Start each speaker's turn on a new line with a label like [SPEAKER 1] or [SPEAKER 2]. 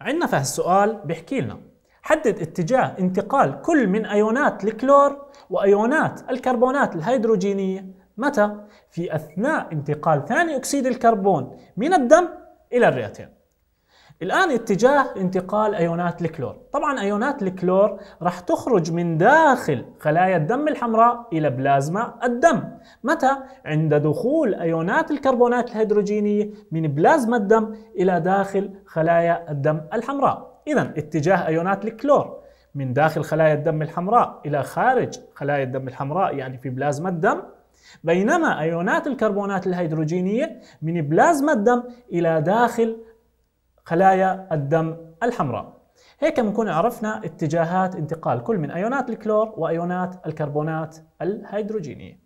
[SPEAKER 1] عندنا في السؤال بيحكي لنا حدد اتجاه انتقال كل من أيونات الكلور وأيونات الكربونات الهيدروجينية متى؟ في أثناء انتقال ثاني أكسيد الكربون من الدم إلى الرئتين. الآن اتجاه انتقال أيونات الكلور. طبعا أيونات الكلور راح تخرج من داخل خلايا الدم الحمراء إلى بلازما الدم. متى؟ عند دخول أيونات الكربونات الهيدروجينية من بلازما الدم إلى داخل خلايا الدم الحمراء. إذا اتجاه أيونات الكلور من داخل خلايا الدم الحمراء إلى خارج خلايا الدم الحمراء يعني في بلازما الدم. بينما أيونات الكربونات الهيدروجينية من بلازما الدم إلى داخل خلايا الدم الحمراء. هيك بنكون عرفنا اتجاهات انتقال كل من أيونات الكلور وأيونات الكربونات الهيدروجينية.